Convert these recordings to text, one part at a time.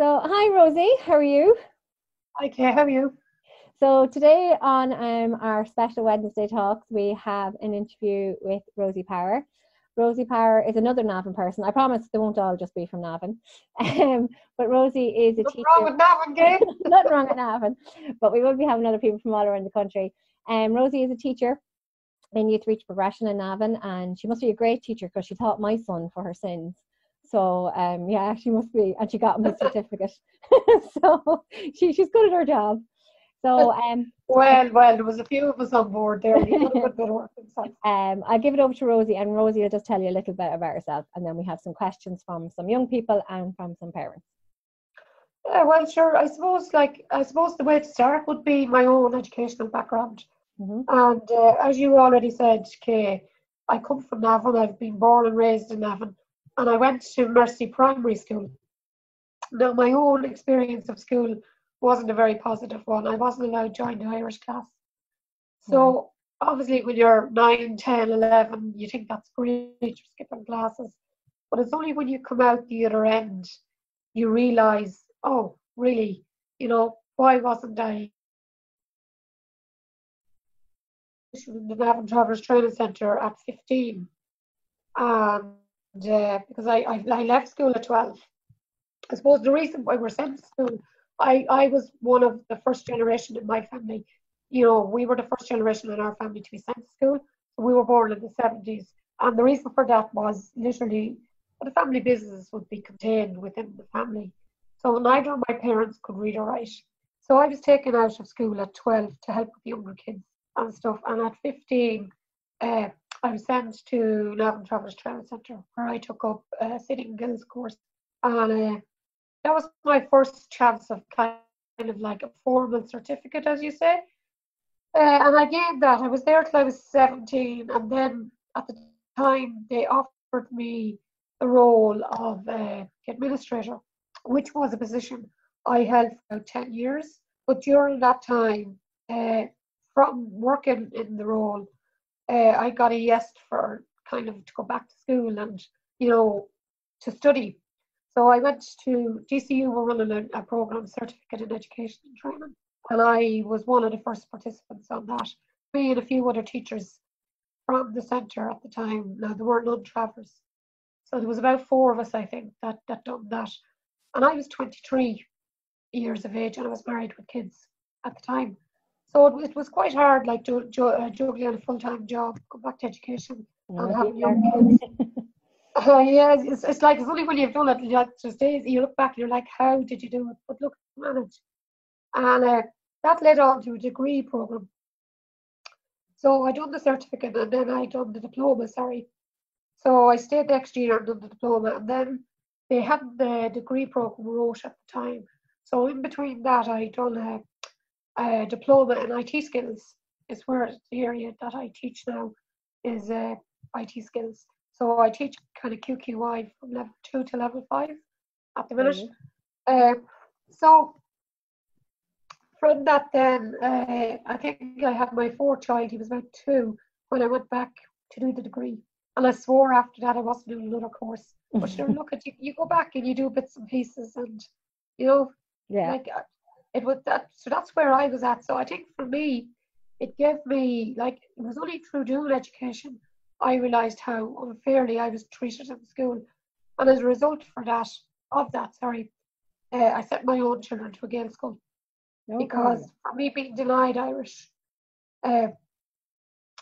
So, hi Rosie, how are you? Hi Kay, how are you? So, today on um, our special Wednesday talks, we have an interview with Rosie Power. Rosie Power is another Navan person. I promise they won't all just be from Navan. Um, but Rosie is a Nothing teacher. wrong with Navan, Kay? Nothing wrong with Navan. But we will be having other people from all around the country. Um, Rosie is a teacher in Youthreach progression in Navan, and she must be a great teacher because she taught my son for her sins. So um, yeah, she must be, and she got his certificate. so she, she's good at her job. So um, Well, well, there was a few of us on board there. You did a good bit of work inside. um, I'll give it over to Rosie, and Rosie will just tell you a little bit about herself, and then we have some questions from some young people and from some parents. Yeah, well, sure. I suppose, like, I suppose the way to start would be my own educational background. Mhm. And uh, as you already said, Kay, I come from Navan. I've been born and raised in Navan, and I went to Mercy Primary School. Now, my own experience of school wasn't a very positive one. I wasn't allowed to join the Irish class. So, hmm. obviously, when you're 9, 10, 11, you think that's great, you're skipping classes. But it's only when you come out the other end you realize, oh, really, you know, why wasn't I in the Navan Travellers Training Centre at 15? And uh, because I, I, I left school at 12. I suppose the reason why we're sent to school, I, I was one of the first generation in my family. You know, we were the first generation in our family to be sent to school. We were born in the 70s. And the reason for that was literally the family business would be contained within the family. So neither of my parents could read or write. So I was taken out of school at 12 to help with the younger kids and stuff. And at 15, uh, I was sent to Navan Travellers Training Centre where I took up a City and Guilds course. And uh, that was my first chance of kind of like a formal certificate, as you say. Uh, and I gained that. I was there till I was 17. And then at the time, they offered me the role of uh, administrator, which was a position I held for about 10 years. But during that time, uh, from working in the role, uh, I got a yes for kind of to go back to school and, you know, to study. So I went to GCU, were running a, a program, Certificate in Education and Training, and I was one of the first participants on that. Me and a few other teachers from the centre at the time. Now, there weren't none travellers. So there was about four of us, I think, that, that done that. And I was 23 years of age and I was married with kids at the time. So it, it was quite hard, like ju- ju- uh, juggling a full time job, go back to education, and having young kids. Uh, yeah, it's, it's like it's only when you've done it, like just days, you look back and you're like, how did you do it? But look, managed. And uh, that led on to a degree program. So I done the certificate and then I done the diploma, sorry. So I stayed next year and done the diploma, and then they had the degree program wrote at the time. So in between that, I done a, diploma in IT skills. Is where the area that I teach now is uh, IT skills. So I teach kind of QQI from level two to level five at the minute. Uh, so from that, then uh, I think I had my fourth child. He was about two when I went back to do the degree. And I swore after that I wasn't doing another course. But sure, look at you, you go back and you do bits and pieces, and you know, Yeah. like uh, it was that. So that's where I was at. So I think for me, it gave me like it was only through doing education I realised how unfairly I was treated in school, and as a result for that of that, sorry, uh, I sent my own children to a Gaelscoil No because for me being denied Irish, uh,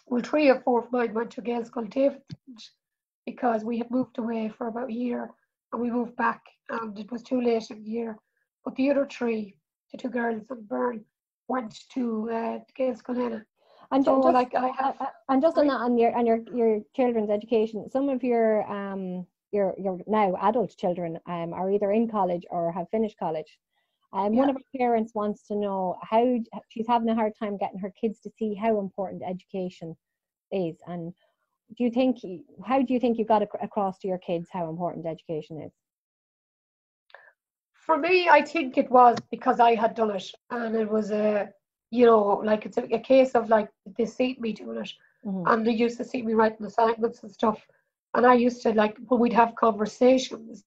well, three or four of mine went to Gaelscoil. David because we had moved away for about a year and we moved back and it was too late in the year. But the other three, the two girls and Byrne, went to uh, Gaelscoil in And So just, like I uh, have, uh, and just on that, on your on your your children's education, some of your um your your now adult children um are either in college or have finished college. Um, one of our parents wants to know how she's having a hard time getting her kids to see how important education is, and do you think how do you think you got ac- across to your kids how important education is? For me, I think it was because I had done it and it was a, you know, like it's a, a case of like they see me doing it Mhm. and they used to see me writing assignments and stuff. And I used to like when we'd have conversations,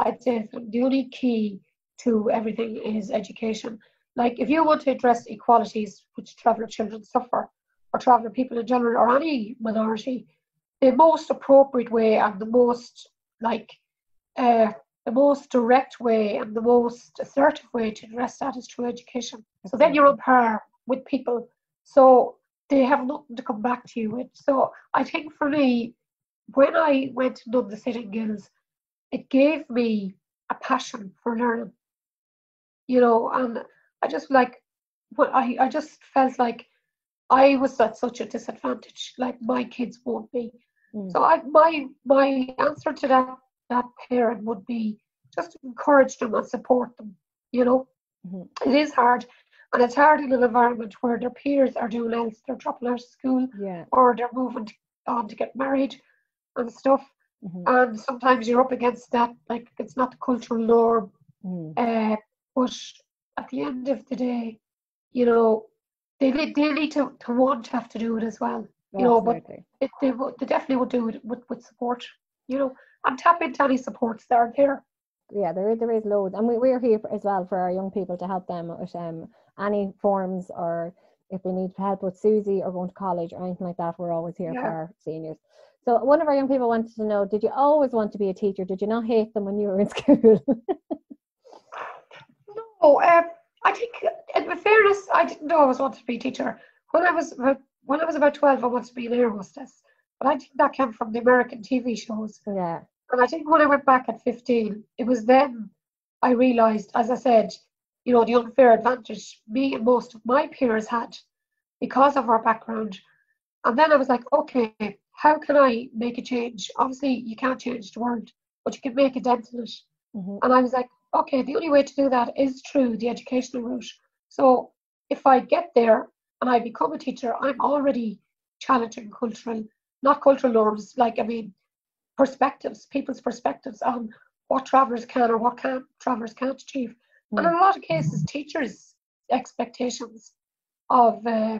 I'd say the only key to everything is education. Like if you want to address equalities which traveller children suffer, or traveller people in general, or any minority, the most appropriate way and the most like uh, the most direct way and the most assertive way to address that is through education. So then you're on par with people. So they have nothing to come back to you with. So I think for me, when I went to None the City and Guilds, it gave me a passion for learning. You know, and I just like what I, I just felt like I was at such a disadvantage, like my kids won't be. Mm. So I my my answer to that that parent would be just encourage them and support them. You know, mm-hmm. it is hard, and it's hard in an environment where their peers are doing else, they're dropping out of school, yeah. or they're moving on to get married and stuff. Mm-hmm. And sometimes you're up against that, like it's not the cultural norm. Mm. Uh, but at the end of the day, you know, they they need to, to want to have to do it as well. You know, but it, they they definitely would do it with, with support. You know, and tap into any supports that are there. Yeah, there is there is loads, and we we're here as well for our young people to help them with um any forms or if they need help with SUSI or going to college or anything like that. We're always here yeah. for our seniors. So one of our young people wanted to know: Did you always want to be a teacher? Did you not hate them when you were in school? no, um, I think, in fairness, I didn't always want to be a teacher. When I was about, when I was about twelve, I wanted to be an air hostess, but I think that came from the American TV shows. Yeah. And I think when I went back at fifteen, it was then I realised, as I said, you know, the unfair advantage me and most of my peers had because of our background. And then I was like, okay, how can I make a change? Obviously, you can't change the world, but you can make a dent in it. Mm-hmm. And I was like, okay, the only way to do that is through the educational route. So if I get there and I become a teacher, I'm already challenging cultural, not cultural norms, like, I mean, perspectives, people's perspectives on what travellers can or what can travellers can't achieve. Mm. And in a lot of cases, teachers' expectations of, uh,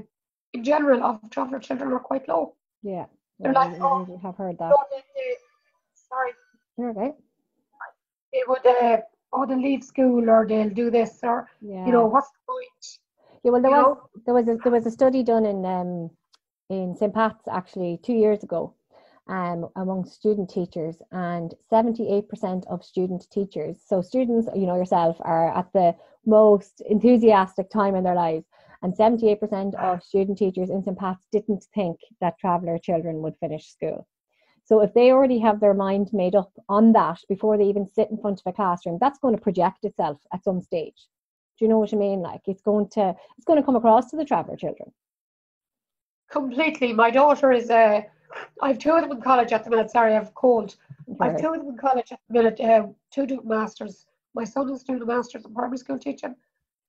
in general, of traveller children are quite low. Yeah, they're like, oh, have heard that. they, they, sorry. You're okay. They would uh, oh, they'll leave school or they'll do this or yeah. you know what's the point? Yeah, well, there you was know? there was a, there was a study done in um in St Pat's actually two years ago, um among student teachers, and seventy eight percent of student teachers, so students, you know yourself, are at the most enthusiastic time in their lives. And 78% of student teachers in St. Pat's didn't think that traveller children would finish school. So if they already have their mind made up on that before they even sit in front of a classroom, that's going to project itself at some stage. Do you know what I mean? Like it's going to it's going to come across to the traveller children. Completely. My daughter is a. I have two of them in college at the minute. Sorry, I've cold. Okay. I have two of them in college at the minute. Uh, two doing masters. My son is doing a masters in primary school teaching,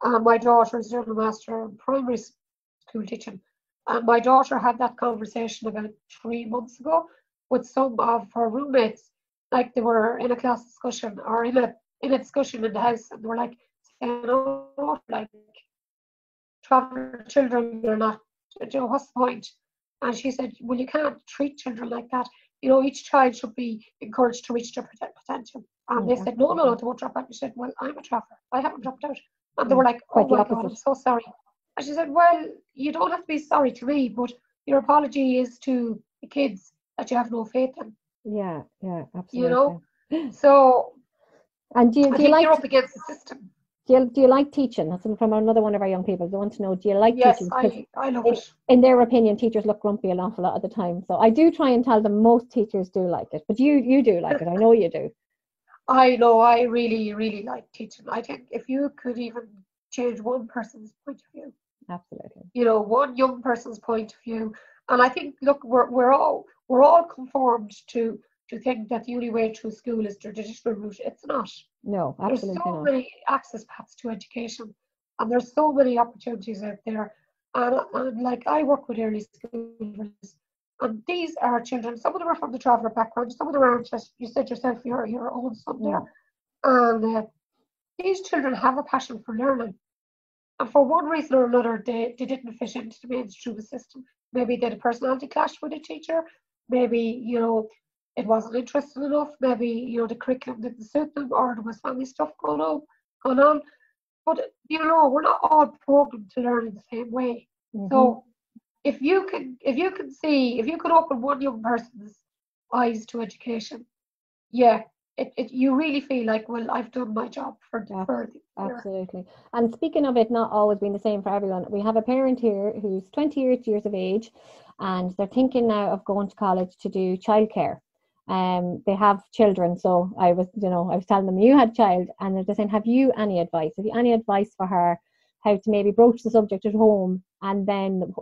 and my daughter is doing a master in primary school teaching. And my daughter had that conversation about three months ago with some of her roommates, like they were in a class discussion or in a in a discussion in the house, and they were like, you know, like traveller children are not, you know, what's the point? And she said, well, you can't treat children like that. You know, each child should be encouraged to reach their potential. And they mm-hmm. said, no, no, no, they won't drop out. And She said, well, I'm a traveller. I haven't dropped out. And they mm. were like, oh my God, I'm so sorry. And she said, well, you don't have to be sorry to me, but your apology is to the kids that you have no faith in. Yeah, yeah, absolutely. You know, so and do you, do you like you're up against the system? Do you, do you like teaching? That's from another one of our young people. They want to know, do you like yes, teaching? Yes, I, I love in, it. In their opinion, teachers look grumpy an awful lot of the time. So I do try and tell them most teachers do like it, but you you do like it. I know you do. I know. I really, really like teaching. I think if you could even change one person's point of view, absolutely. You know, one young person's point of view, and I think, look, we're we're all we're all conformed to to think that the only way through school is the traditional route. It's not. No, absolutely There's so not. many access paths to education, and there's so many opportunities out there. And, and like I work with early schoolers, and these are children. Some of them are from the traveller background. Some of them aren't. Just you said yourself, your your own son there, and uh, these children have a passion for learning. And for one reason or another, they, they didn't fit into the mainstream system. Maybe they had a personality clash with a teacher maybe you know it wasn't interesting enough. Maybe you know the curriculum didn't suit them, or there was family stuff going on. Going on. But you know, we're not all programmed to learn in the same way. Mhm. So if you can if you can see if you can open one young person's eyes to education, yeah, it, it you really feel like, well, I've done my job for the. Absolutely. And speaking of it not always being the same for everyone, we have a parent here who's 28 years of age and they're thinking now of going to college to do childcare. Um, they have children, so I was, you know, I was telling them you had a child, and they're just saying, have you any advice? Have you any advice for her how to maybe broach the subject at home, and then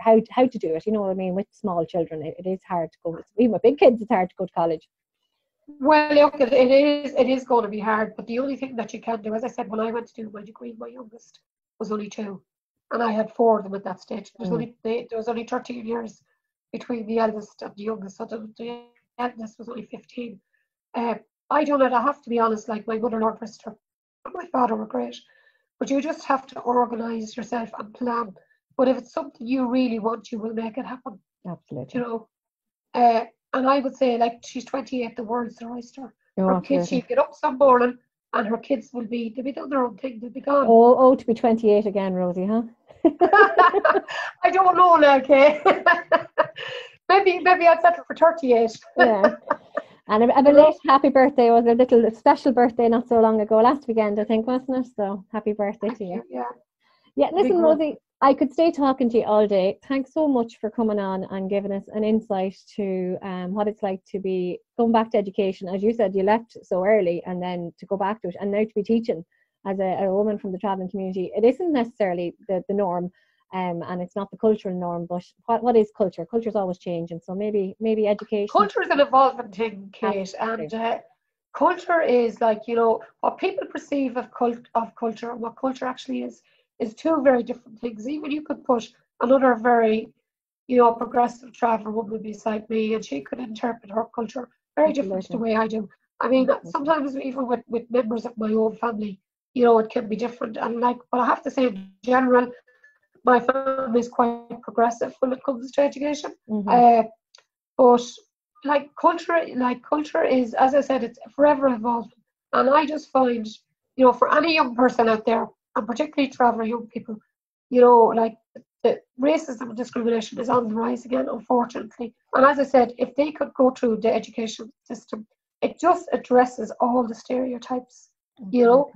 how how to do it? You know what I mean? With small children, it, it is hard to go. Even with big kids, it's hard to go to college. Well, look, it, is it is going to be hard, but the only thing that you can do, as I said, when I went to do my degree, my youngest was only two, and I had four of them at that stage. There's Mm. only they, there was only 13 years between the eldest and the youngest, so the, the eldest was only 15. Uh, I don't know. I have to be honest. Like my mother, rest her, and my father were great, but you just have to organise yourself and plan. But if it's something you really want, you will make it happen. Absolutely. You know. Uh, and I would say, like, she's 28, the world's the oyster No, her kids, she'd get up some morning and her kids will be, they'll be doing their own thing, they'll be gone. Oh, oh, to be 28 again, Rosie, huh? I don't know, like, eh? maybe, maybe I'd settle for 38. yeah. And a, a belated happy birthday was a little special birthday not so long ago, last weekend, I think, wasn't it? So happy birthday to you. Yeah. Yeah, listen. Rosie, I could stay talking to you all day. Thanks so much for coming on and giving us an insight to um, what it's like to be going back to education. As you said, you left so early and then to go back to it and now to be teaching as a, a woman from the travelling community. It isn't necessarily the, the norm. Um, and it's not the cultural norm, but what, what is culture? Culture is always changing, so maybe maybe education. Culture is an evolving thing, Kate, Absolutely. and uh, culture is like, you know, what people perceive of cult of culture and what culture actually is, is two very different things. Even you could put another very, you know, progressive traveller woman beside me and she could interpret her culture very different to the way I do. I mean, Absolutely. sometimes even with, with members of my own family, you know, it can be different. And like, but I have to say, in general, my family is quite progressive when it comes to education. Mhm. Uh, but like culture, like culture is, as I said, it's forever evolving. And I just find, you know, for any young person out there, and particularly traveller young people, you know, like the racism and discrimination is on the rise again, unfortunately. And as I said, if they could go through the education system, it just addresses all the stereotypes, you know,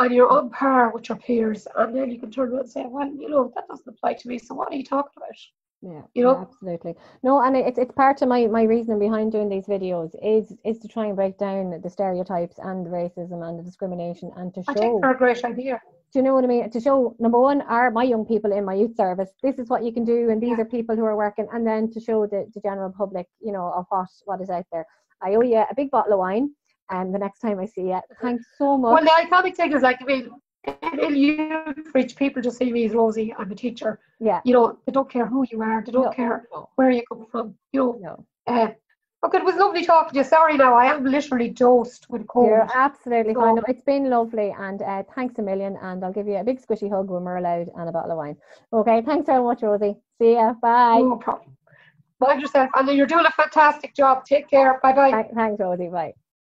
and you're on par with your peers, and then you can turn around and say, well, you know, that doesn't apply to me. So what are you talking about? Yeah, you know? absolutely. No, and it's it's part of my my reasoning behind doing these videos is is to try and break down the stereotypes and the racism and the discrimination and to show. I think they're a great idea. Do you know what I mean? To show number one are my young people in my youth service. This is what you can do, and these Yeah. are people who are working, and then to show the, the general public, you know, of what what is out there. I owe you a big bottle of wine, and the next time I see you, thanks so much. Well, the iconic thing is like, I mean, in youth reach, people just see me as Rosie. I'm a teacher. yeah, You know, they don't care who you are. They don't No, care where you come from. You know, no. uh, look, it was lovely talking to you. Sorry now, I am literally dosed with cold. You're absolutely So- fine. No, It's been lovely, and uh, thanks a million. And I'll give you a big squishy hug when we're allowed, and a bottle of wine. Okay, thanks very much, Rosie. See ya. Bye. No problem. Mind yourself. And you're doing a fantastic job. Take care. Bye bye. Thanks, Rosie. Bye.